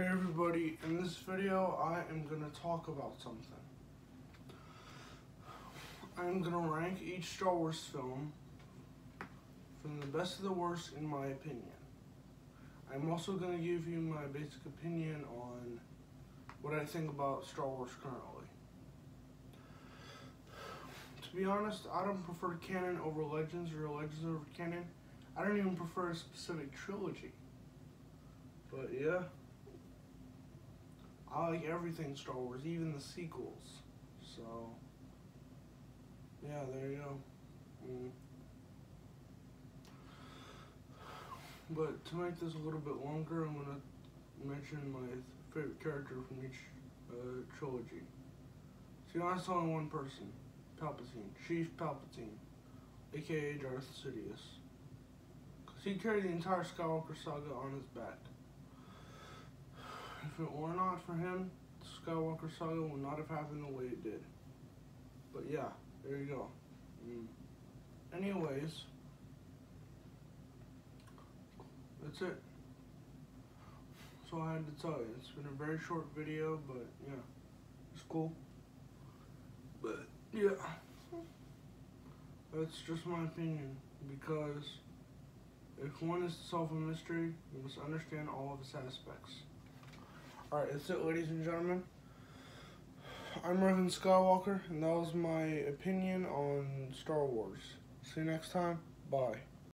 Hey everybody, in this video I am going to talk about something. I'm going to rank each Star Wars film from the best to the worst in my opinion. I'm also going to give you my basic opinion on what I think about Star Wars currently. To be honest, I don't prefer canon over Legends or Legends over canon. I don't even prefer a specific trilogy. But yeah. I like everything Star Wars, even the sequels. So, yeah, there you go. Mm. But to make this a little bit longer, I'm gonna mention my favorite character from each uh, trilogy. See, I saw one person, Palpatine, Chief Palpatine, aka Darth Sidious. Cause he carried the entire Skywalker saga on his back. Were not for him, the Skywalker saga would not have happened the way it did. But yeah, there you go. Mm. Anyways, that's it. So I had to tell you. It's been a very short video, but yeah, it's cool. But yeah, that's just my opinion because if one is to solve a mystery, you must understand all of its aspects. Alright, that's it, ladies and gentlemen. I'm Revan Skywalker, and that was my opinion on Star Wars. See you next time. Bye.